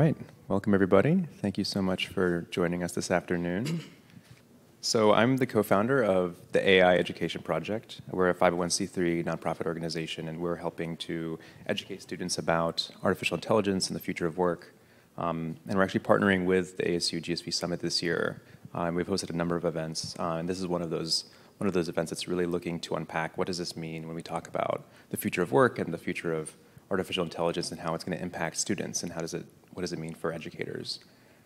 right. Welcome, everybody. Thank you so much for joining us this afternoon. So I'm the co-founder of the AI Education Project. We're a 501c3 nonprofit organization, and we're helping to educate students about artificial intelligence and the future of work. Um, and we're actually partnering with the ASU GSV Summit this year. Uh, and we've hosted a number of events, uh, and this is one of those one of those events that's really looking to unpack what does this mean when we talk about the future of work and the future of artificial intelligence and how it's going to impact students and how does it what does it mean for educators.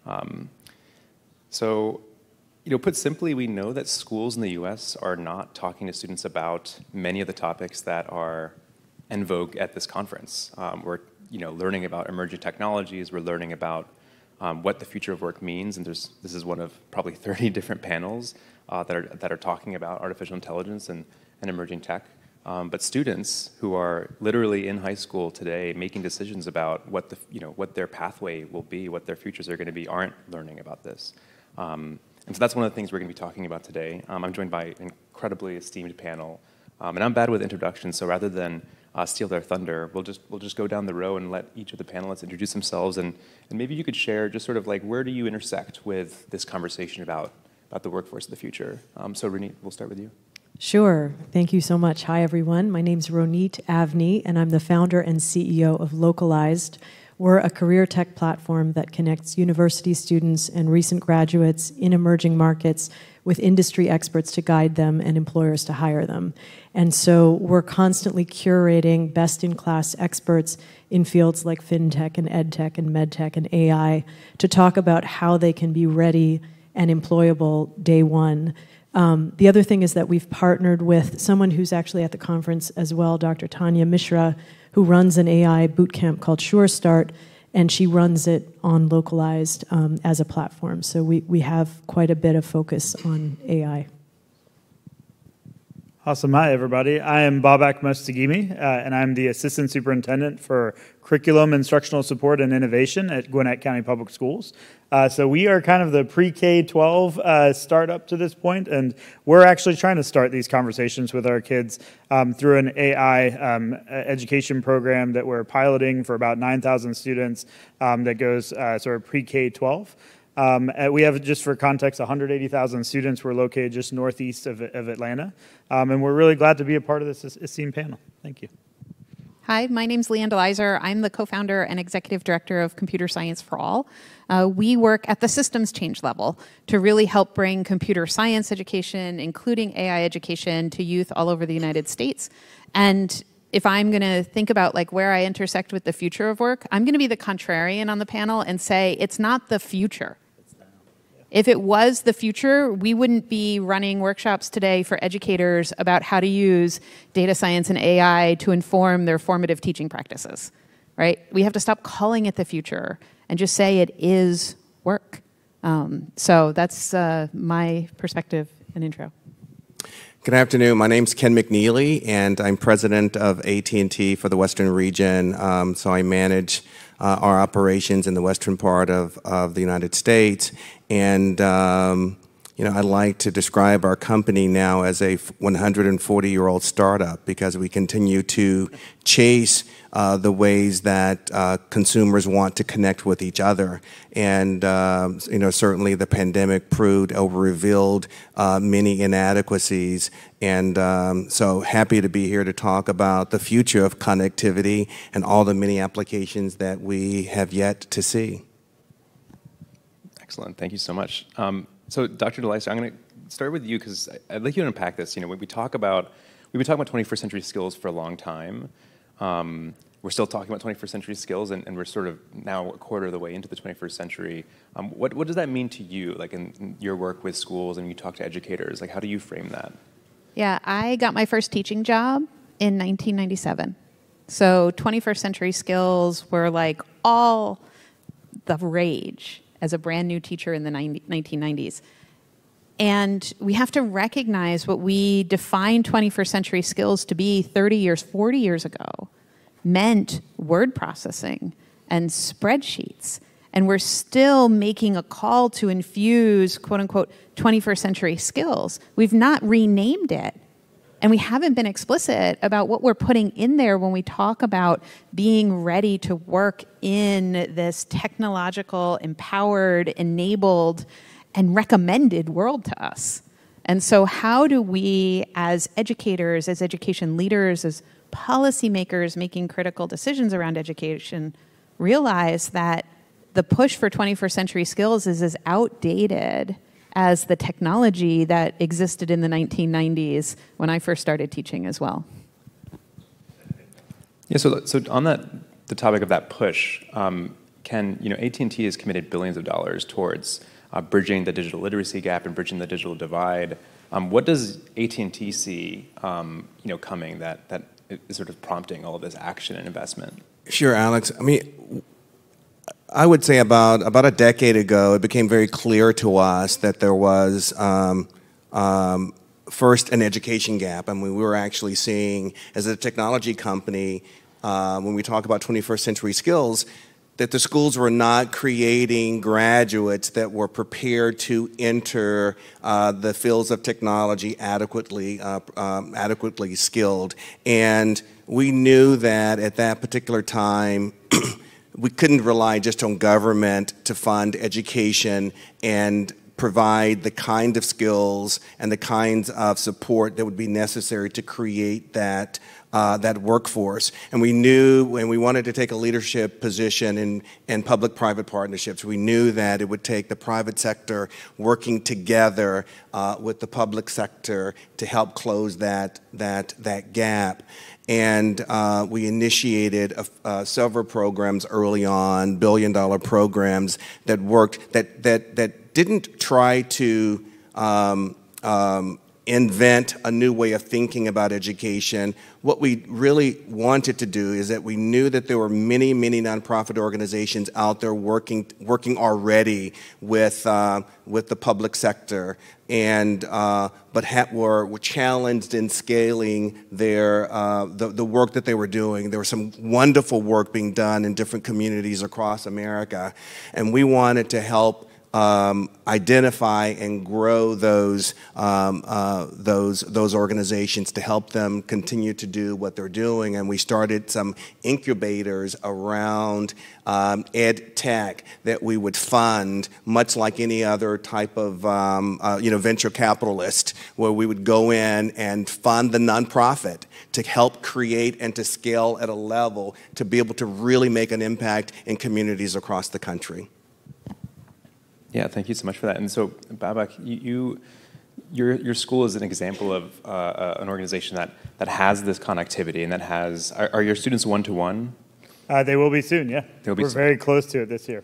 Um, so you know, put simply, we know that schools in the US are not talking to students about many of the topics that are en vogue at this conference. Um, we're you know, learning about emerging technologies, we're learning about um, what the future of work means, and there's, this is one of probably 30 different panels uh, that, are, that are talking about artificial intelligence and, and emerging tech. Um, but students who are literally in high school today making decisions about what, the, you know, what their pathway will be, what their futures are going to be, aren't learning about this. Um, and so that's one of the things we're going to be talking about today. Um, I'm joined by an incredibly esteemed panel. Um, and I'm bad with introductions, so rather than uh, steal their thunder, we'll just, we'll just go down the row and let each of the panelists introduce themselves. And, and maybe you could share just sort of like where do you intersect with this conversation about, about the workforce of the future? Um, so, Ronit, we'll start with you. Sure. Thank you so much. Hi, everyone. My name is Ronit Avni, and I'm the founder and CEO of Localized we're a career tech platform that connects university students and recent graduates in emerging markets with industry experts to guide them and employers to hire them. And so we're constantly curating best in class experts in fields like fintech and edtech and medtech and AI to talk about how they can be ready and employable day one. Um, the other thing is that we've partnered with someone who's actually at the conference as well, Dr. Taniya Mishra, who runs an AI bootcamp called Sure Start, and she runs it on localized um, as a platform. So we, we have quite a bit of focus on AI. Awesome. Hi, everybody. I am Babak Mostaghimi, uh, and I'm the Assistant Superintendent for Curriculum, Instructional Support, and Innovation at Gwinnett County Public Schools. Uh, so we are kind of the pre-K 12 uh, startup to this point, and we're actually trying to start these conversations with our kids um, through an AI um, education program that we're piloting for about 9,000 students um, that goes uh, sort of pre-K 12. Um, we have, just for context, 180,000 students. We're located just northeast of, of Atlanta, um, and we're really glad to be a part of this esteemed panel. Thank you. Hi, my name is Leigh Ann DeLyser. I'm the co-founder and executive director of Computer Science for All. Uh, we work at the systems change level to really help bring computer science education, including AI education, to youth all over the United States. And if I'm going to think about like where I intersect with the future of work, I'm going to be the contrarian on the panel and say it's not the future. If it was the future, we wouldn't be running workshops today for educators about how to use data science and AI to inform their formative teaching practices, right? We have to stop calling it the future and just say it is work. Um, so that's uh, my perspective and intro. Good afternoon. My name is Ken McNeely, and I'm president of AT&T for the Western region. Um, so I manage uh, our operations in the western part of, of the United States. And, um, you know, I like to describe our company now as a 140 year old startup because we continue to chase uh, the ways that uh, consumers want to connect with each other. And, uh, you know, certainly the pandemic proved or revealed uh, many inadequacies. And um, so happy to be here to talk about the future of connectivity and all the many applications that we have yet to see. Excellent. Thank you so much. Um, so, Dr. DeLyser, I'm going to start with you because I'd like you to unpack this. You know, when we talk about, we've been talking about 21st century skills for a long time. Um, we're still talking about 21st century skills, and, and, we're sort of now a quarter of the way into the 21st century. Um, what, what does that mean to you, like in, in, your work with schools and you talk to educators? Like, how do you frame that? Yeah, I got my first teaching job in 1997. So 21st century skills were like all the rage as a brand new teacher in the 90, 1990s. And we have to recognize what we defined 21st century skills to be 30 years, 40 years ago meant word processing and spreadsheets. And we're still making a call to infuse quote unquote 21st century skills. We've not renamed it. And we haven't been explicit about what we're putting in there when we talk about being ready to work in this technological, empowered, enabled, and recommended world to us. And so, how do we, as educators, as education leaders, as policymakers making critical decisions around education, realize that the push for 21st century skills is as outdated as the technology that existed in the 1990s when I first started teaching as well. Yeah, so, so on that, the topic of that push, um, Ken, you know, AT&T has committed billions of dollars towards uh, bridging the digital literacy gap and bridging the digital divide. Um, what does AT&T see, um, you know, coming that, that is sort of prompting all of this action and investment? Sure, Alex. I mean, I would say about about a decade ago, it became very clear to us that there was um, um, first an education gap. I mean, we were actually seeing as a technology company uh, when we talk about 21st century skills that the schools were not creating graduates that were prepared to enter uh, the fields of technology adequately uh, um, adequately skilled and we knew that at that particular time we couldn't rely just on government to fund education and provide the kind of skills and the kinds of support that would be necessary to create that uh, that workforce. And we knew when we wanted to take a leadership position in, in public-private partnerships, we knew that it would take the private sector working together uh, with the public sector to help close that, that, that gap and uh, we initiated a, uh, several programs early on, billion dollar programs that worked, that, that, that didn't try to um, um, invent a new way of thinking about education. What we really wanted to do is that we knew that there were many, many nonprofit organizations out there working, working already with, uh, with the public sector, and uh, but were, were challenged in scaling their uh, the, the work that they were doing. There was some wonderful work being done in different communities across America, and we wanted to help um, identify and grow those, um, uh, those, those organizations to help them continue to do what they're doing. And we started some incubators around um, ed tech that we would fund, much like any other type of um, uh, you know, venture capitalist, where we would go in and fund the nonprofit to help create and to scale at a level to be able to really make an impact in communities across the country. Yeah, thank you so much for that. And so, Babak, you, you your, your school is an example of uh, uh, an organization that, that has this connectivity and that has, are, are your students one-to-one? Uh, they will be soon, yeah. They'll be We're soon. very close to it this year.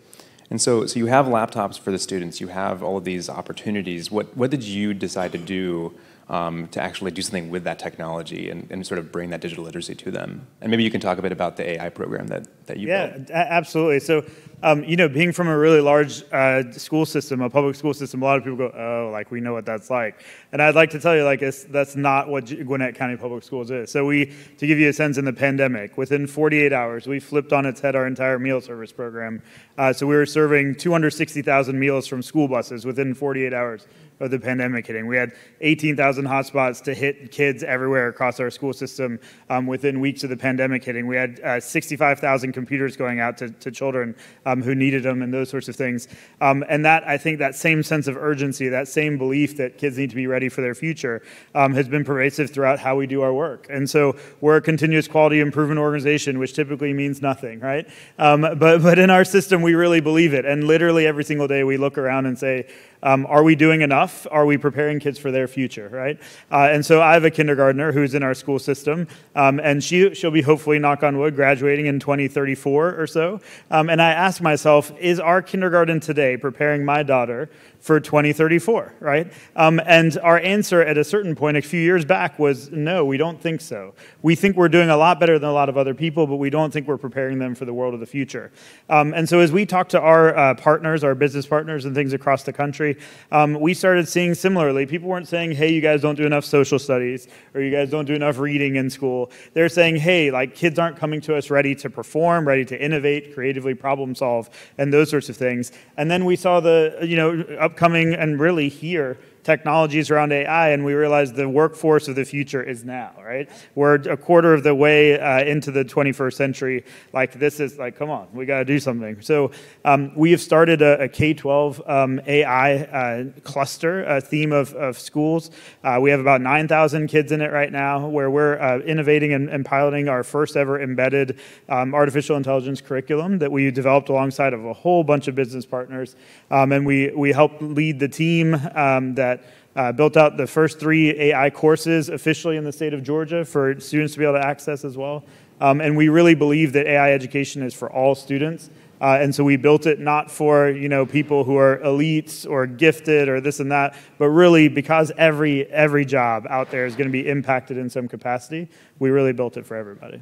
And so, so you have laptops for the students, you have all of these opportunities. What, what did you decide to do um, to actually do something with that technology and, and sort of bring that digital literacy to them? And maybe you can talk a bit about the AI program that, that you yeah, built. absolutely. So, um, you know, being from a really large uh, school system, a public school system, a lot of people go, "Oh, like we know what that's like." And I'd like to tell you, like, that's not what Gwinnett County Public Schools is. So, we, to give you a sense, in the pandemic, within 48 hours, we flipped on its head our entire meal service program. Uh, so, we were serving 260,000 meals from school buses within 48 hours of the pandemic hitting. We had 18,000 hotspots to hit kids everywhere across our school system um, within weeks of the pandemic hitting. We had uh, 65,000 computers going out to, to children um, who needed them and those sorts of things. Um, and that, I think, that same sense of urgency, that same belief that kids need to be ready for their future um, has been pervasive throughout how we do our work. And so we're a continuous quality improvement organization, which typically means nothing, right? Um, but, but in our system, we really believe it. And literally every single day we look around and say, um, are we doing enough? Are we preparing kids for their future, right? Uh, and so I have a kindergartner who's in our school system, um, and she, she'll be hopefully, knock on wood, graduating in 2034 or so. Um, and I ask myself, is our kindergarten today preparing my daughter for 2034, right? Um, and our answer at a certain point a few years back was no, we don't think so. We think we're doing a lot better than a lot of other people, but we don't think we're preparing them for the world of the future. Um, and so as we talk to our uh, partners, our business partners, and things across the country, um, we started seeing similarly. People weren't saying, hey, you guys don't do enough social studies, or you guys don't do enough reading in school. They're saying, hey, like kids aren't coming to us ready to perform, ready to innovate, creatively problem solve, and those sorts of things. And then we saw the, you know, upcoming and really here technologies around AI, and we realized the workforce of the future is now, right? We're a quarter of the way uh, into the 21st century. Like, this is like, come on, we got to do something. So, um, we have started a a K 12 um, AI uh, cluster, a theme of, of schools. Uh, we have about 9,000 kids in it right now, where we're uh, innovating and, and, piloting our first ever embedded um, artificial intelligence curriculum that we developed alongside of a whole bunch of business partners. Um, and we, we helped lead the team um, that uh, built out the first three AI courses officially in the state of Georgia for students to be able to access as well. Um, and we really believe that AI education is for all students. Uh, and so we built it not for you know people who are elites or gifted or this and that, but really because every every job out there is going to be impacted in some capacity. We really built it for everybody.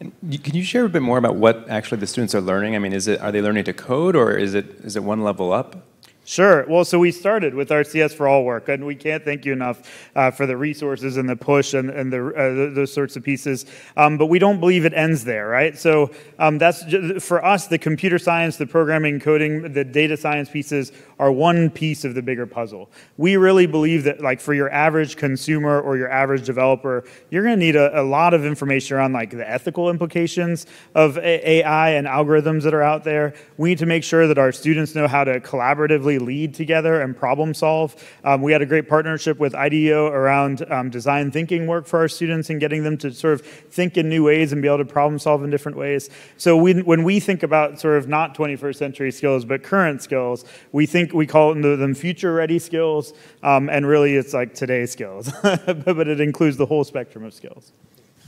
And can you share a bit more about what actually the students are learning? I mean, is it are they learning to code or is it is it one level up? Sure. Well, so we started with our CS for All work, and we can't thank you enough uh, for the resources and the push and, and the, uh, those sorts of pieces. Um, but we don't believe it ends there, right? So um, that's just, for us, the computer science, the programming, coding, the data science pieces are one piece of the bigger puzzle. We really believe that, like, for your average consumer or your average developer, you're going to need a, a, lot of information around like the ethical implications of AI and algorithms that are out there. We need to make sure that our students know how to collaboratively lead together and problem solve. Um, we had a great partnership with IDEO around um, design thinking work for our students and getting them to sort of think in new ways and be able to problem solve in different ways. So when we think about sort of not 21st century skills, but current skills, we think we call them future ready skills. Um, and really it's like today's skills, but it includes the whole spectrum of skills.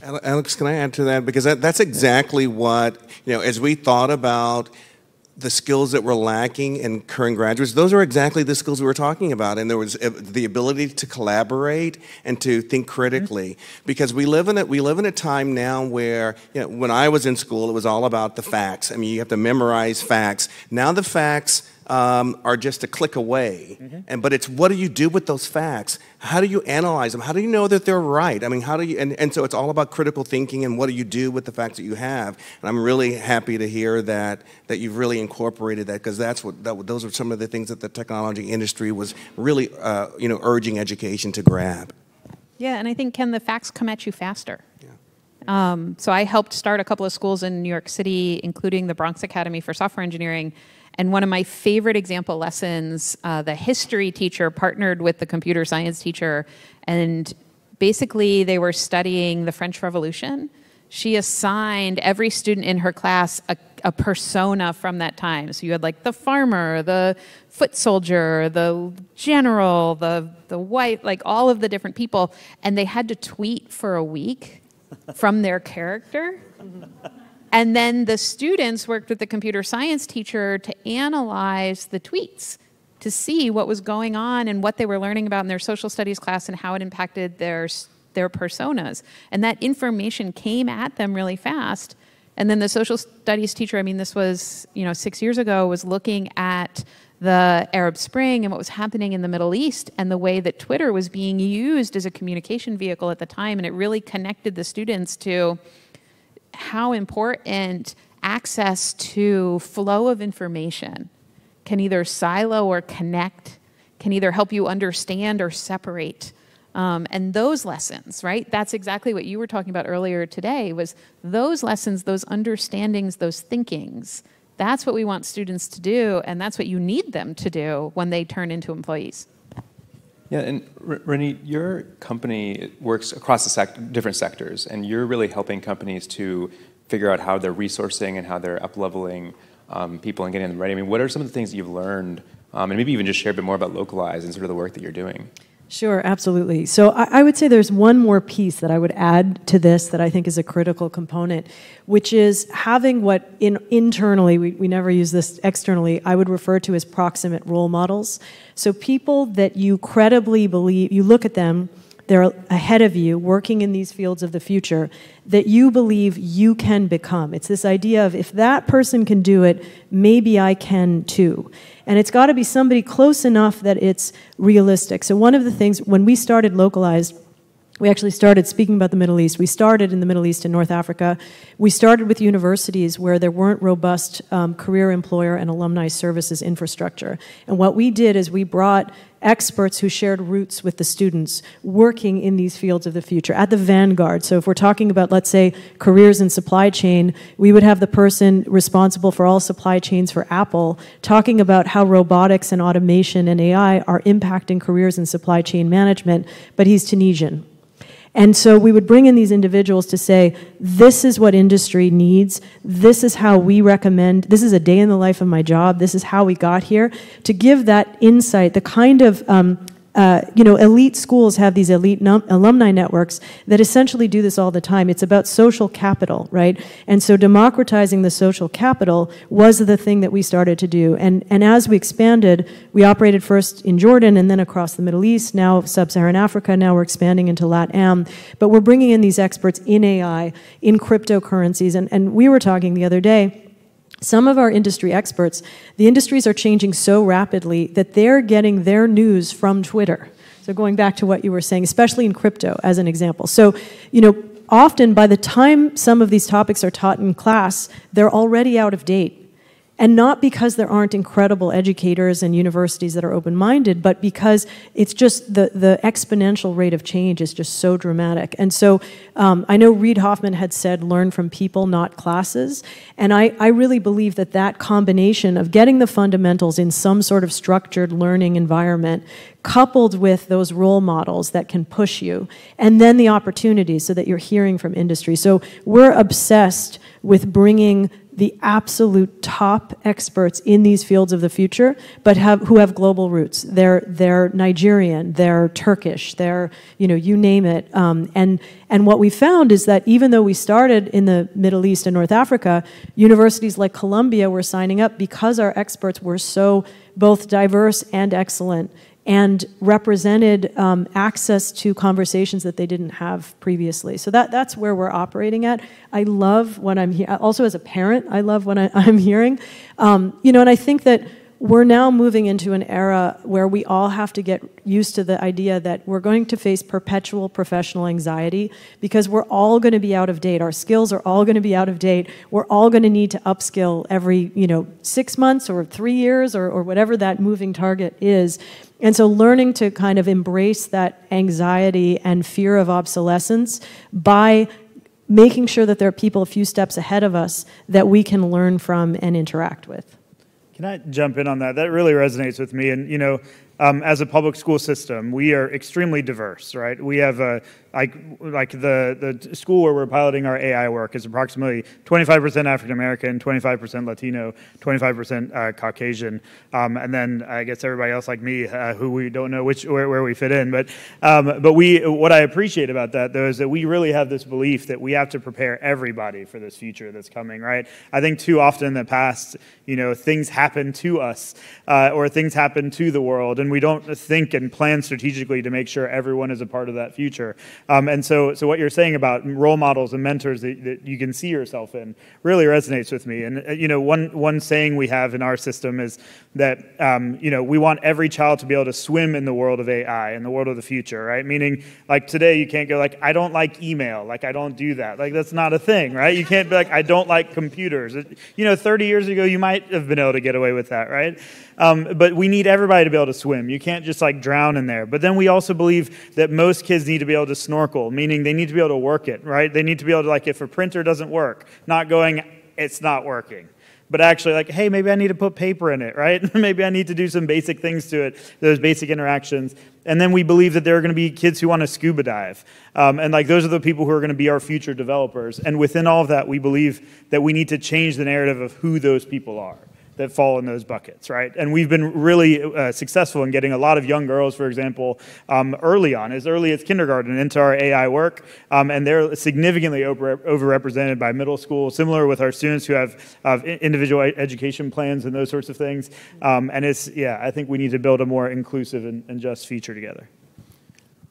Alex, can I add to that? Because that, that's exactly what, you know, as we thought about the skills that were lacking in current graduates, those are exactly the skills we were talking about. And there was uh, the ability to collaborate and to think critically. Mm-hmm. Because we live in a, we live in a time now where, you know, when I was in school, it was all about the facts. I mean, you have to memorize facts. Now the facts um, are just a click away. Mm-hmm. And but it's what do you do with those facts? How do you analyze them? How do you know that they're right? I mean, how do you? And, and so it's all about critical thinking and what do you do with the facts that you have. And I'm really happy to hear that that you've really incorporated that because that's what that, those are some of the things that the technology industry was really uh, you know urging education to grab. Yeah, and I think can the facts come at you faster? Um, so I helped start a couple of schools in New York City, including the Bronx Academy for Software Engineering. And one of my favorite example lessons, uh, the history teacher partnered with the computer science teacher, and basically they were studying the French Revolution. She assigned every student in her class a, a persona from that time. So you had like the farmer, the foot soldier, the general, the the white, like all of the different people, and they had to tweet for a week from their character. And then the students worked with the computer science teacher to analyze the tweets to see what was going on and what they were learning about in their social studies class and how it impacted their, their personas. And that information came at them really fast. And then the social studies teacher, I mean, this was, you know, six years ago, was looking at the Arab Spring and what was happening in the Middle East and the way that Twitter was being used as a communication vehicle at the time. And it really connected the students to how important access to flow of information can either silo or connect, can either help you understand or separate. Um, and those lessons, right? That's exactly what you were talking about earlier today. Was those lessons, those understandings, those thinkings. That's what we want students to do, and that's what you need them to do when they turn into employees. Yeah, and Renee, your company works across the sec- different sectors, and you're really helping companies to figure out how they're resourcing and how they're up-leveling um, people and getting them ready. I mean, what are some of the things that you've learned, um, and maybe even just share a bit more about Localize and sort of the work that you're doing? Sure, absolutely. So I, I, would say there's one more piece that I would add to this that I think is a critical component, which is having what in, internally, we, we never use this externally, I would refer to as proximate role models. So people that you credibly believe, you look at them, they're ahead of you, working in these fields of the future, that you believe you can become. It's this idea of if that person can do it, maybe I can too. And it's got to be somebody close enough that it's realistic. So, one of the things, when we started Localized, we actually started speaking about the Middle East. We started in the Middle East and North Africa. We started with universities where there weren't robust um, career employer and alumni services infrastructure. And what we did is we brought experts who shared roots with the students working in these fields of the future at the vanguard. So, if we're talking about, let's say, careers in supply chain, we would have the person responsible for all supply chains for Apple talking about how robotics and automation and AI are impacting careers in supply chain management, but he's Tunisian. And so we would bring in these individuals to say, this is what industry needs. This is how we recommend. This is a day in the life of my job. This is how we got here. To give that insight, the kind of um, uh, you know, elite schools have these elite alumni networks that essentially do this all the time. It's about social capital, right? And so democratizing the social capital was the thing that we started to do. And, and as we expanded, we operated first in Jordan and then across the Middle East, now sub Saharan Africa, now we're expanding into LATAM. But we're bringing in these experts in AI, in cryptocurrencies. And, and we were talking the other day some of our industry experts, the industries are changing so rapidly that they're getting their news from Twitter. So, going back to what you were saying, especially in crypto as an example. So, you know, often by the time some of these topics are taught in class, they're already out of date. And not because there aren't incredible educators and universities that are open minded, but because it's just the, the exponential rate of change is just so dramatic. And so um, I know Reid Hoffman had said, learn from people, not classes. And I, I really believe that that combination of getting the fundamentals in some sort of structured learning environment, coupled with those role models that can push you, and then the opportunities so that you're hearing from industry. So we're obsessed with bringing the absolute top experts in these fields of the future, but have, who have global roots. They're, they're Nigerian, they're Turkish, they're, you know, you name it. Um, and, and what we found is that even though we started in the Middle East and North Africa, universities like Columbia were signing up because our experts were so both diverse and excellent and represented um, access to conversations that they didn't have previously. So that, that's where we're operating at. I love what I'm hearing. Also, as a parent, I love what I, am hearing. Um, you know, and I think that we're now moving into an era where we all have to get used to the idea that we're going to face perpetual professional anxiety because we're all going to be out of date. Our skills are all going to be out of date. We're all going to need to upskill every, you know, six months or three years or, or whatever that moving target is. And so, learning to kind of embrace that anxiety and fear of obsolescence by making sure that there are people a few steps ahead of us that we can learn from and interact with. Can I jump in on that? That really resonates with me. And, you know, um, as a public school system, we are extremely diverse, right? We have a, like like the the school where we're piloting our AI work is approximately 25% African American, 25% Latino, 25% uh, Caucasian, um, and then I guess everybody else like me uh, who we don't know which where, where we fit in. But um, but we what I appreciate about that though is that we really have this belief that we have to prepare everybody for this future that's coming. Right? I think too often in the past, you know, things happen to us uh, or things happen to the world, and we don't think and plan strategically to make sure everyone is a part of that future. Um, and so, so what you're saying about role models and mentors that, that, you can see yourself in really resonates with me. And uh, you know, one one saying we have in our system is that um, you know we want every child to be able to swim in the world of AI, in the world of the future, right? Meaning, like today, you can't go like I don't like email, like I don't do that, like that's not a thing, right? You can't be like I don't like computers. You know, 30 years ago, you might have been able to get away with that, right? Um, but we need everybody to be able to swim. You can't just like drown in there. But then we also believe that most kids need to be able to snorkel, meaning they need to be able to work it, right? They need to be able to, like, if a printer doesn't work, not going, it's not working but actually like hey maybe i need to put paper in it right maybe i need to do some basic things to it those basic interactions and then we believe that there are going to be kids who want to scuba dive um, and like those are the people who are going to be our future developers and within all of that we believe that we need to change the narrative of who those people are that fall in those buckets, right? And we've been really uh, successful in getting a lot of young girls, for example, um, early on, as early as kindergarten, into our AI work, um, and they're significantly over, overrepresented by middle school. Similar with our students who have individual education plans and those sorts of things. Um, and it's yeah, I think we need to build a more inclusive and, and just future together.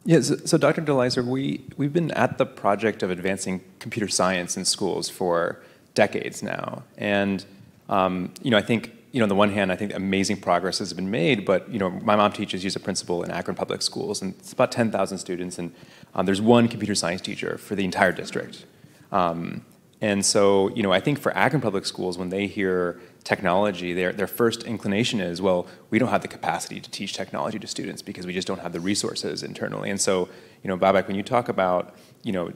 Yeah, so, so Dr. DeLyser, we, we've been at the project of advancing computer science in schools for decades now. And you know, I think you know, on the one hand, I think amazing progress has been made, but you know, my mom teaches, she's a principal in Akron Public Schools, and it's about 10,000 students, and um, there's one computer science teacher for the entire district. Um, and so, you know, I think for Akron Public Schools, when they hear technology, their, their first inclination is, well, we don't have the capacity to teach technology to students because we just don't have the resources internally. And so, you know, Babak, when you talk about, you know,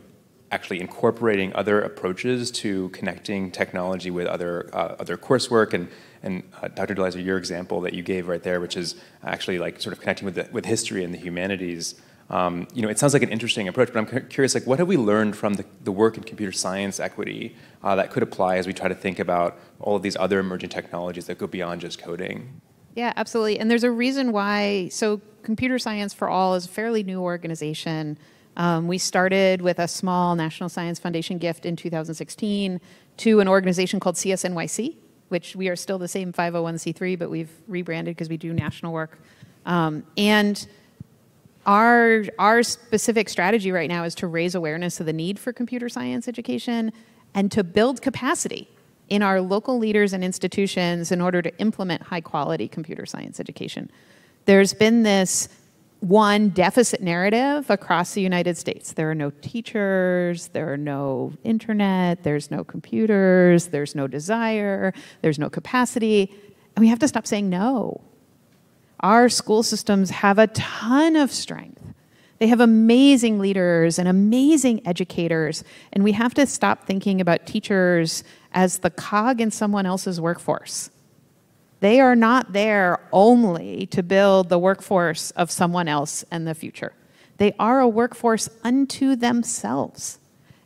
actually incorporating other approaches to connecting technology with other uh, other coursework and and uh, Dr. DeLyser, your example that you gave right there, which is actually like sort of connecting with the, with history and the humanities. Um, you know, it sounds like an interesting approach, but I'm curious, like, what have we learned from the, the work in computer science equity uh, that could apply as we try to think about all of these other emerging technologies that go beyond just coding? Yeah, absolutely. And there's a reason why. So, Computer Science for All is a fairly new organization. Um, we started with a small National Science Foundation gift in 2016 to an organization called CSNYC, which we are still the same 501c3, but we've rebranded because we do national work. Um, and our, our specific strategy right now is to raise awareness of the need for computer science education and to build capacity in our local leaders and institutions in order to implement high quality computer science education. There's been this one deficit narrative across the United States. There are no teachers, there are no internet, there's no computers, there's no desire, there's no capacity. And we have to stop saying no. Our school systems have a ton of strength. They have amazing leaders and amazing educators, and we have to stop thinking about teachers as the cog in someone else's workforce. They are not there only to build the workforce of someone else in the future. They are a workforce unto themselves.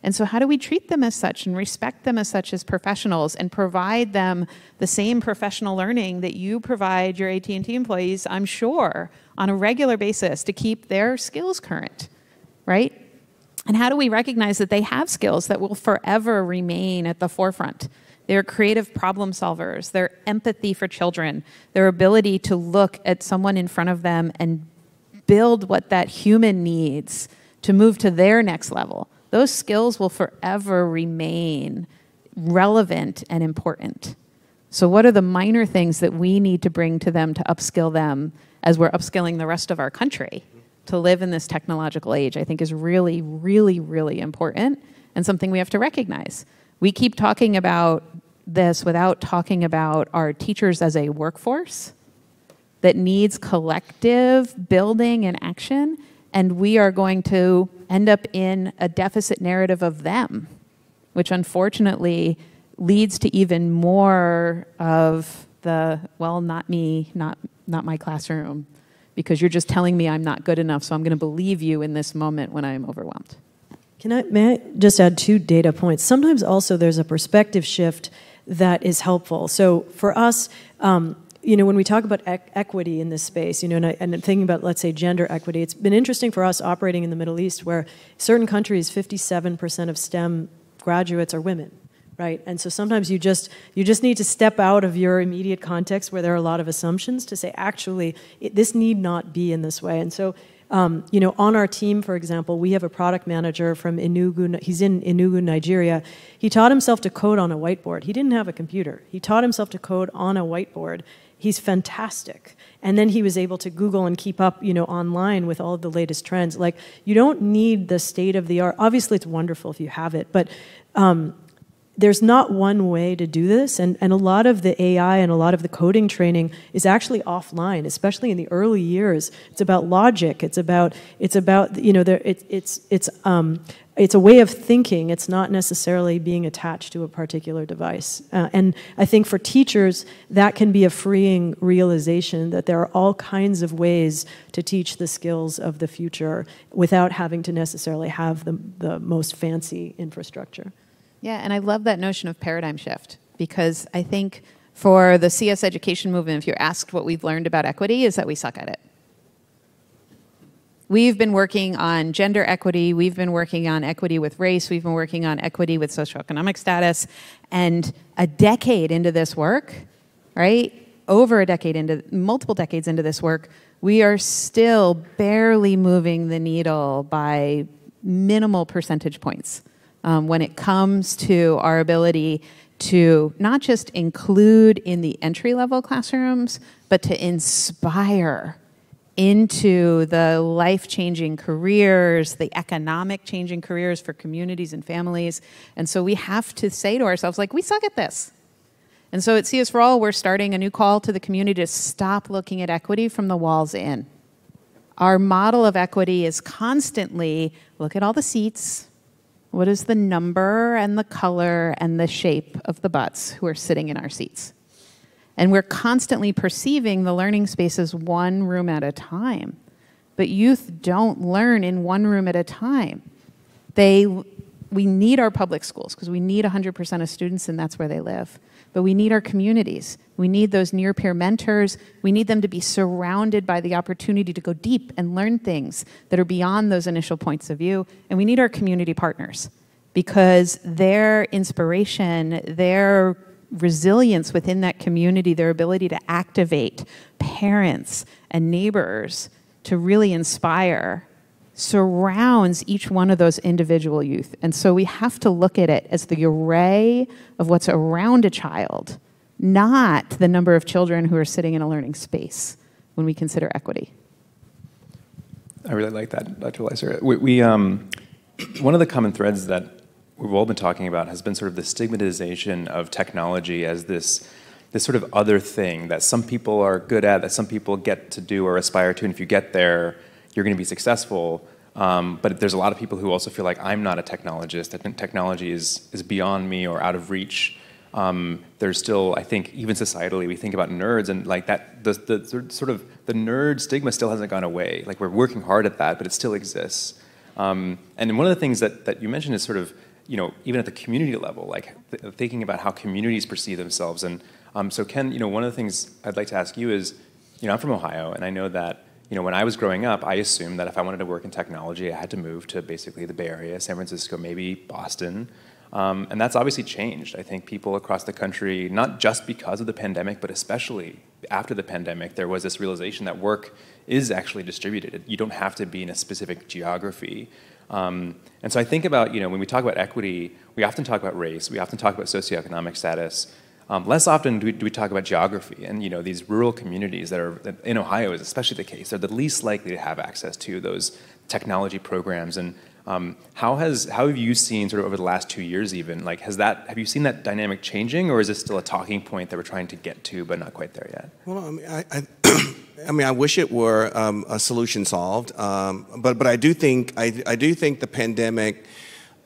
And so how do we treat them as such and respect them as such as professionals and provide them the same professional learning that you provide your AT&T employees, I'm sure, on a regular basis to keep their skills current, right? And how do we recognize that they have skills that will forever remain at the forefront? They're creative problem solvers, their empathy for children, their ability to look at someone in front of them and build what that human needs to move to their next level. Those skills will forever remain relevant and important. So, what are the minor things that we need to bring to them to upskill them as we're upskilling the rest of our country to live in this technological age? I think is really, really, really important and something we have to recognize. We keep talking about this without talking about our teachers as a workforce that needs collective building and action, and we are going to end up in a deficit narrative of them, which unfortunately leads to even more of the well, not me, not not my classroom, because you're just telling me I'm not good enough, so I'm going to believe you in this moment when I'm overwhelmed. Can I may I just add two data points? Sometimes also there's a perspective shift that is helpful. So for us, um, you know, when we talk about equity in this space, you know, and, I, and thinking about, let's say, gender equity, it's been interesting for us operating in the Middle East where certain countries, 57% of STEM graduates are women, right? And so sometimes you just, you just need to step out of your immediate context where there are a lot of assumptions to say, actually, it, this need not be in this way. And so um, you know, on our team, for example, we have a product manager from Enugu. He's in Enugu, Nigeria. He taught himself to code on a whiteboard. He didn't have a computer. He taught himself to code on a whiteboard. He's fantastic. And then he was able to Google and keep up, you know, online with all of the latest trends. Like, you don't need the state of the art. Obviously, it's wonderful if you have it, but um, there's not one way to do this, and, and a lot of the AI and a lot of the coding training is actually offline, especially in the early years. It's about logic. It's about it's about you know there, it, it's it's um, it's a way of thinking. It's not necessarily being attached to a particular device. Uh, and I think for teachers, that can be a freeing realization that there are all kinds of ways to teach the skills of the future without having to necessarily have the, the most fancy infrastructure. Yeah, and I love that notion of paradigm shift because I think for the CS education movement, if you're asked what we've learned about equity, is that we suck at it. We've been working on gender equity, we've been working on equity with race, we've been working on equity with socioeconomic status, and a decade into this work, right? Over a decade into, multiple decades into this work, we are still barely moving the needle by minimal percentage points um, when it comes to our ability to not just include in the entry level classrooms, but to inspire into the life changing careers, the economic changing careers for communities and families. And so we have to say to ourselves, like, we suck at this. And so at CS for All, we're starting a new call to the community to stop looking at equity from the walls in. Our model of equity is constantly look at all the seats. What is the number and the color and the shape of the butts who are sitting in our seats? And we're constantly perceiving the learning spaces one room at a time. But youth don't learn in one room at a time. They, we need our public schools because we need 100% of students and that's where they live. But we need our communities. We need those near peer mentors. We need them to be surrounded by the opportunity to go deep and learn things that are beyond those initial points of view. And we need our community partners because their inspiration, their resilience within that community, their ability to activate parents and neighbors to really inspire surrounds each one of those individual youth. And so we have to look at it as the array of what's around a child, not the number of children who are sitting in a learning space when we consider equity. I really like that, Dr. Leiser. We, we um, one of the common threads that we've all been talking about has been sort of the stigmatization of technology as this this sort of other thing that some people are good at, that some people get to do or aspire to, and if you get there, you're going to be successful. Um, but there's a lot of people who also feel like I'm not a technologist. That technology is is beyond me or out of reach. Um, there's still, I think, even societally, we think about nerds and like that. The, the sort of the nerd stigma still hasn't gone away. Like we're working hard at that, but it still exists. Um, and one of the things that that you mentioned is sort of you know, even at the community level, like th- thinking about how communities perceive themselves. And um, so, Ken, you know, one of the things I'd like to ask you is, you know, I'm from Ohio, and I know that, you know, when I was growing up, I assumed that if I wanted to work in technology, I had to move to basically the Bay Area, San Francisco, maybe Boston. Um, and that's obviously changed. I think people across the country, not just because of the pandemic, but especially after the pandemic, there was this realization that work is actually distributed. You don't have to be in a specific geography. Um, and so I think about, you know, when we talk about equity, we often talk about race, we often talk about socioeconomic status. Um, less often do we, do we, talk about geography and you know these rural communities that are in Ohio is especially the case. They're the least likely to have access to those technology programs. And um, how has how have you seen sort of over the last two years even like has that have you seen that dynamic changing or is this still a talking point that we're trying to get to but not quite there yet? Well, I mean, I, I I mean, I wish it were um, a solution solved, um, but but I do think I, I do think the pandemic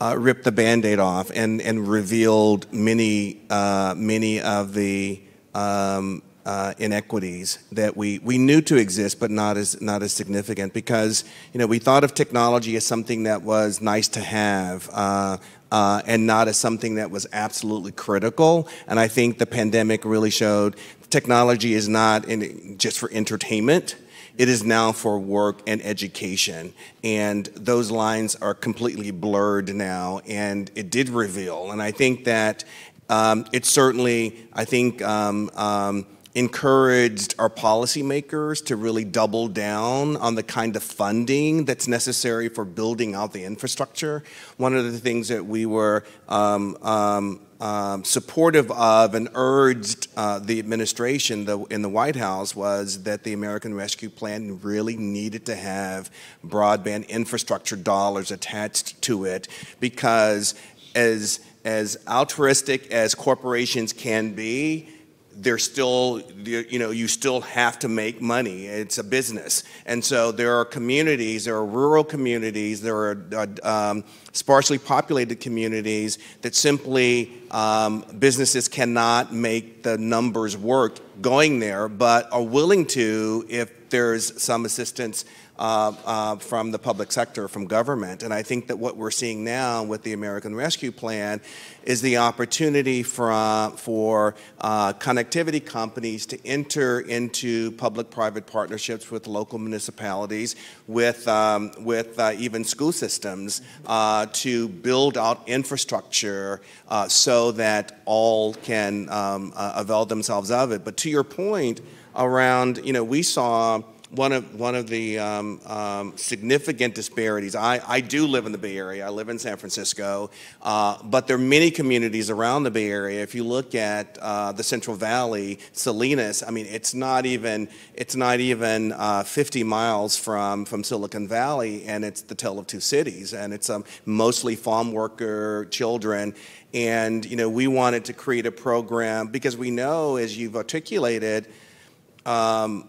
uh, ripped the band-aid off and and revealed many uh, many of the um, uh, inequities that we, we knew to exist, but not as not as significant because you know we thought of technology as something that was nice to have. Uh, uh, and not as something that was absolutely critical. And I think the pandemic really showed technology is not in, just for entertainment. It is now for work and education. And those lines are completely blurred now. And it did reveal. And I think that um, it certainly, I think, um, um, encouraged our policymakers to really double down on the kind of funding that's necessary for building out the infrastructure. One of the things that we were um, um, um, supportive of and urged uh, the administration the, in the White House was that the American Rescue Plan really needed to have broadband infrastructure dollars attached to it because as as altruistic as corporations can be, they're still, you know, you still have to make money. It's a business. And so there are communities, there are rural communities, there are uh, um, sparsely populated communities that simply um, businesses cannot make the numbers work going there, but are willing to if there's some assistance uh, uh, from the public sector, from government. And I think that what we're seeing now with the American Rescue Plan is the opportunity for, for uh, connectivity companies to enter into public-private partnerships with local municipalities, with, um, with uh, even school systems, uh, to build out infrastructure uh, so that all can um, avail themselves of it. But to your point around, you know, we saw one of one of the um, um, significant disparities. I, I do live in the Bay Area. I live in San Francisco, uh, but there are many communities around the Bay Area. If you look at uh, the Central Valley, Salinas, I mean, it's not even it's not even uh, 50 miles from from Silicon Valley, and it's the tale of two cities, and it's um, mostly farm worker children. And you know, we wanted to create a program because we know, as you've articulated. Um,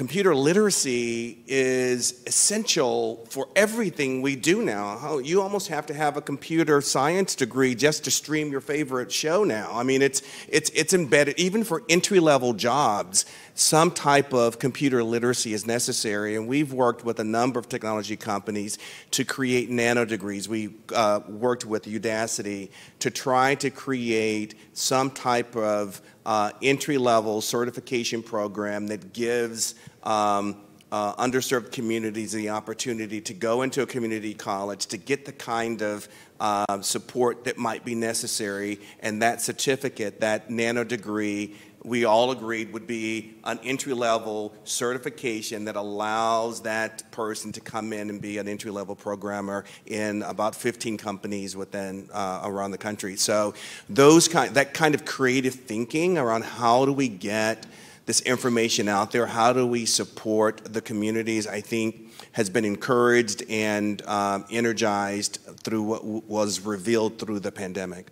computer literacy is essential for everything we do now. You almost have to have a computer science degree just to stream your favorite show now. I mean, it's, it's, it's embedded, even for entry level jobs, some type of computer literacy is necessary. And we've worked with a number of technology companies to create nano degrees. We uh, worked with Udacity to try to create some type of uh, entry level certification program that gives um, uh, underserved communities the opportunity to go into a community college to get the kind of uh, support that might be necessary. And that certificate, that nano degree, we all agreed would be an entry level certification that allows that person to come in and be an entry level programmer in about 15 companies within uh, around the country. So those kind that kind of creative thinking around how do we get this information out there, how do we support the communities, I think has been encouraged and um, energized through what was revealed through the pandemic.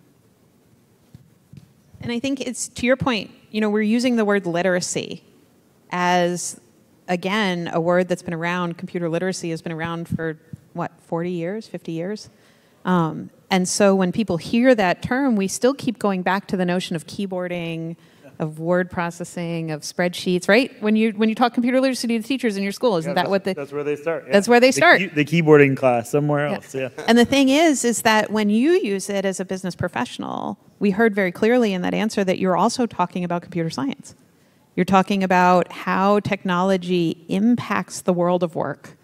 And I think it's to your point, you know, we're using the word literacy as, again, a word that's been around. Computer literacy has been around for, what, 40 years, 50 years? Um, and so when people hear that term, we still keep going back to the notion of keyboarding, of word processing, of spreadsheets, right? When you when you talk computer literacy to teachers in your school, isn't yeah, that what the That's where they start. Yeah. That's where they start. The, key, the, keyboarding class somewhere else. Yeah. yeah. And the thing is, is that when you use it as a business professional, we heard very clearly in that answer that you're also talking about computer science. You're talking about how technology impacts the world of work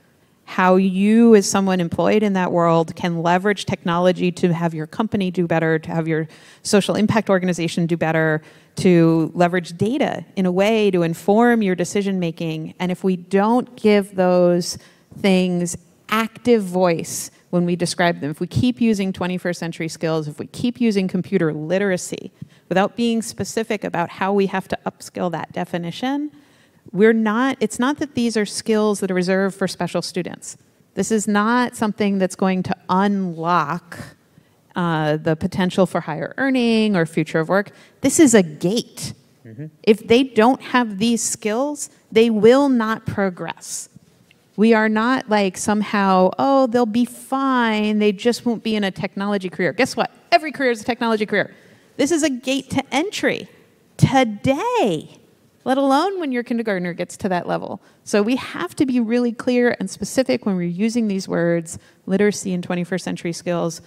how you, as someone employed in that world, can leverage technology to have your company do better, to have your social impact organization do better, to leverage data in a way to inform your decision making. And if we don't give those things active voice when we describe them, if we keep using 21st century skills, if we keep using computer literacy without being specific about how we have to upskill that definition, we're not, it's not that these are skills that are reserved for special students. This is not something that's going to unlock uh, the potential for higher earning or future of work. This is a gate. Mm-hmm. If they don't have these skills, they will not progress. We are not like somehow, oh, they'll be fine, they just won't be in a technology career. Guess what? Every career is a technology career. This is a gate to entry today let alone when your kindergartner gets to that level. So we have to be really clear and specific when we're using these words, literacy and 21st century skills,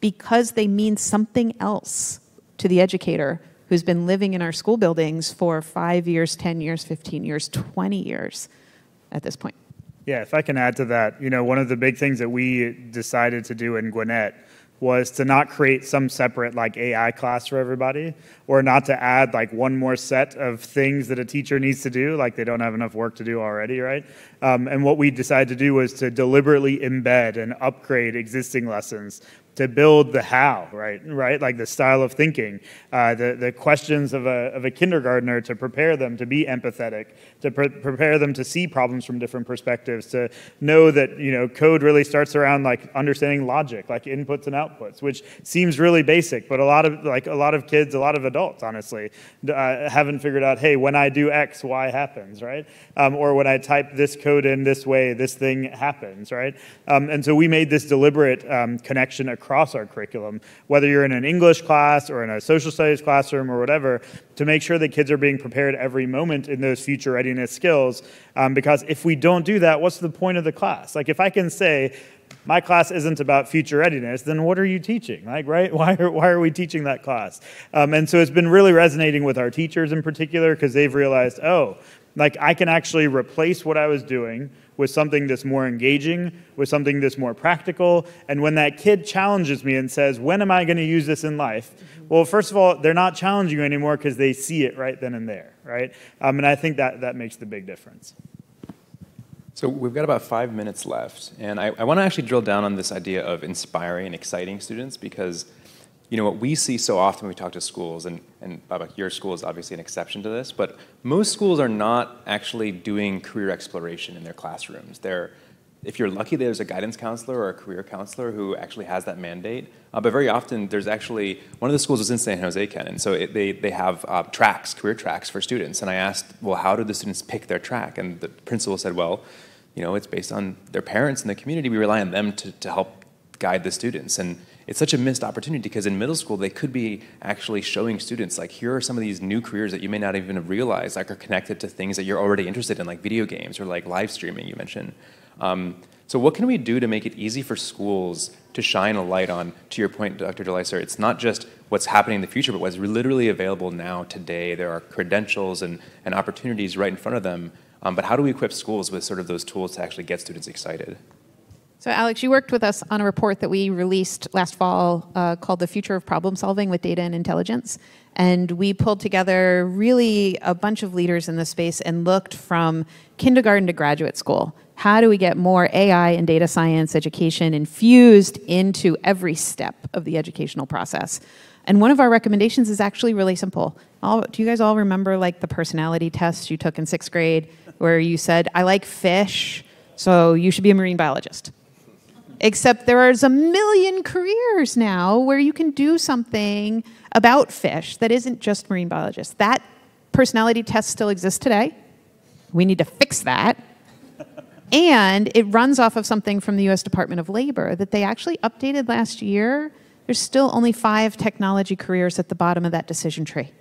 because they mean something else to the educator who's been living in our school buildings for five years, 10 years, 15 years, 20 years at this point. Yeah, if I can add to that, you know, one of the big things that we decided to do in Gwinnett was to not create some separate like AI class for everybody or not to add like one more set of things that a teacher needs to do, like they don't have enough work to do already, right? Um, and what we decided to do was to deliberately embed and upgrade existing lessons to build the how, right? Right, like the style of thinking, uh, the the questions of a of a kindergartner to prepare them to be empathetic, to pre- prepare them to see problems from different perspectives, to know that you know code really starts around like understanding logic, like inputs and outputs, which seems really basic, but a lot of like a lot of kids, a lot of adults, honestly, uh, haven't figured out, hey, when I do X, Y happens, right? Um, or when I type this code in this way, this thing happens, right? Um, and so we made this deliberate um, connection across across our curriculum, whether you're in an English class or in a social studies classroom or whatever, to make sure that kids are being prepared every moment in those future readiness skills. Um, because if we don't do that, what's the point of the class? Like if I can say, my class isn't about future readiness, then what are you teaching? Like, right? Why are, why are we teaching that class? Um, and so it's been really resonating with our teachers in particular because they've realized, oh, like I can actually replace what I was doing with something that's more engaging, with something that's more practical. And when that kid challenges me and says, When am I going to use this in life? Well, first of all, they're not challenging you anymore because they see it right then and there, right? Um, and I think that, that makes the big difference. So we've got about five minutes left, and I, I want to actually drill down on this idea of inspiring and exciting students because, you know, what we see so often when we talk to schools, and, and your school is obviously an exception to this, but most schools are not actually doing career exploration in their classrooms. They're if you're lucky, there's a guidance counselor or a career counselor who actually has that mandate. Uh, but very often, there's actually one of the schools is in San Jose, Ken, and so it, they they have uh, tracks, career tracks for students. And I asked, well, how do the students pick their track? And the principal said, well, you know, it's based on their parents and the community. We rely on them to to help guide the students. And it's such a missed opportunity because in middle school they could be actually showing students like here are some of these new careers that you may not even have realized like are connected to things that you're already interested in like video games or like live streaming you mentioned um, so what can we do to make it easy for schools to shine a light on, to your point, Dr. DeLyser, it's not just what's happening in the future, but what's literally available now today. There are credentials and, and opportunities right in front of them. Um, but how do we equip schools with sort of those tools to actually get students excited? So, Alex, you worked with us on a report that we released last fall uh, called The Future of Problem Solving with Data and Intelligence. And we pulled together really a bunch of leaders in the space and looked from kindergarten to graduate school how do we get more AI and data science education infused into every step of the educational process? And one of our recommendations is actually really simple. All, do you guys all remember like the personality test you took in sixth grade where you said, I like fish, so you should be a marine biologist? Except there is a million careers now where you can do something about fish that isn't just marine biologists. That personality test still exists today. We need to fix that and it runs off of something from the US Department of Labor that they actually updated last year. There's still only five technology careers at the bottom of that decision tree.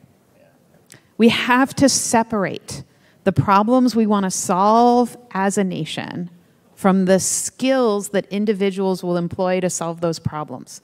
We have to separate the problems we want to solve as a nation from the skills that individuals will employ to solve those problems.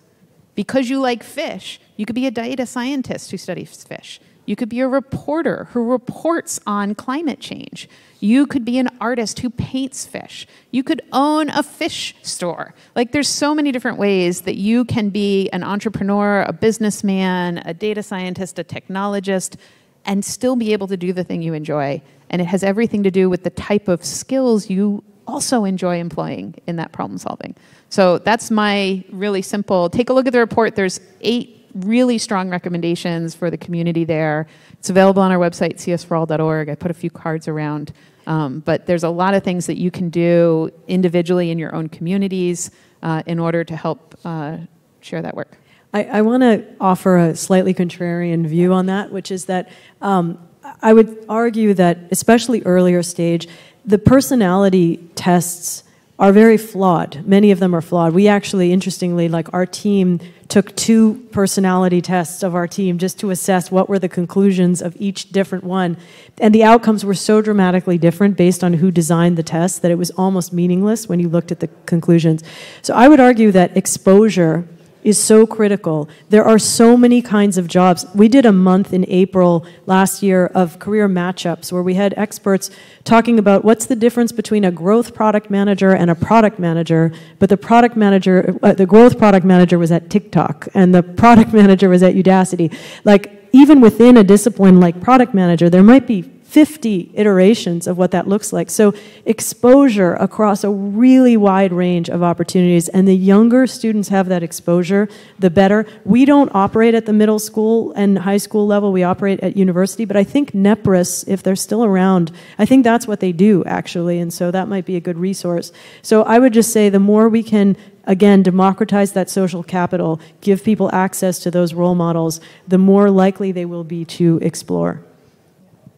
Because you like fish, you could be a data scientist who studies fish. You could be a reporter who reports on climate change. You could be an artist who paints fish. You could own a fish store. Like, there's so many different ways that you can be an entrepreneur, a businessman, a data scientist, a technologist, and still be able to do the thing you enjoy. And it has everything to do with the type of skills you also enjoy employing in that problem solving. So that's my really simple take a look at the report. There's eight really strong recommendations for the community there. It's available on our website, csforall.org. I put a few cards around. Um, but there's a lot of things that you can do individually in your own communities uh, in order to help uh, share that work. I, I want to offer a slightly contrarian view on that, which is that um, I would argue that, especially earlier stage, the personality tests are very flawed. Many of them are flawed. We actually, interestingly, like our team took two personality tests of our team just to assess what were the conclusions of each different one. And the outcomes were so dramatically different based on who designed the test that it was almost meaningless when you looked at the conclusions. So I would argue that exposure is so critical. There are so many kinds of jobs. We did a month in April last year of career matchups where we had experts talking about what's the difference between a growth product manager and a product manager, but the product manager, uh, the growth product manager was at TikTok and the product manager was at Udacity. Like, even within a discipline like product manager, there might be 50 iterations of what that looks like. So exposure across a really wide range of opportunities. And the younger students have that exposure, the better. We don't operate at the middle school and high school level. We operate at university. But I think NEPRIS, if they're still around, I think that's what they do, actually. And so that might be a good resource. So I would just say the more we can again, democratize that social capital, give people access to those role models, the more likely they will be to explore.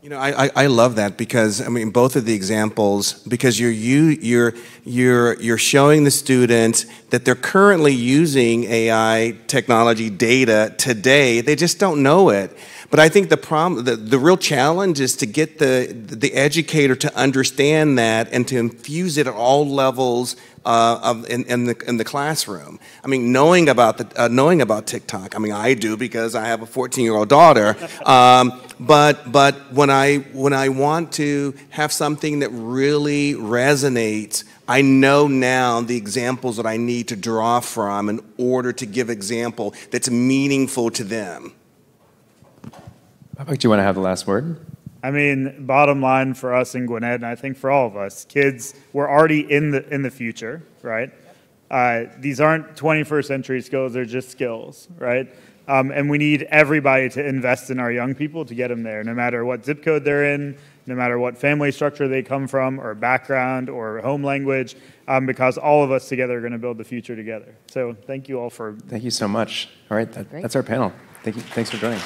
You know, I, I, I, love that because I mean both of the examples because you're you you're you're you're showing the student that they're currently using AI technology data today. They just don't know it. But I think the problem, the, the real challenge is to get the, the educator to understand that and to infuse it at all levels uh, of, in, in, the, in the classroom. I mean, knowing about, the, uh, knowing about TikTok, I mean, I do because I have a 14-year-old daughter. Um, but but when, I, when I want to have something that really resonates, I know now the examples that I need to draw from in order to give example that's meaningful to them. Babak, do you want to have the last word? I mean, bottom line for us in Gwinnett, and I think for all of us, kids, we're already in the in the future, right? Uh, these aren't 21st century skills; they're just skills, right? Um, and we need everybody to invest in our young people to get them there, no matter what zip code they're in, no matter what family structure they come from, or background, or home language, um, because all of us together are going to build the future together. So, thank you all for. Thank you so much. All right, that, that's our panel. Thank you. Thanks for joining.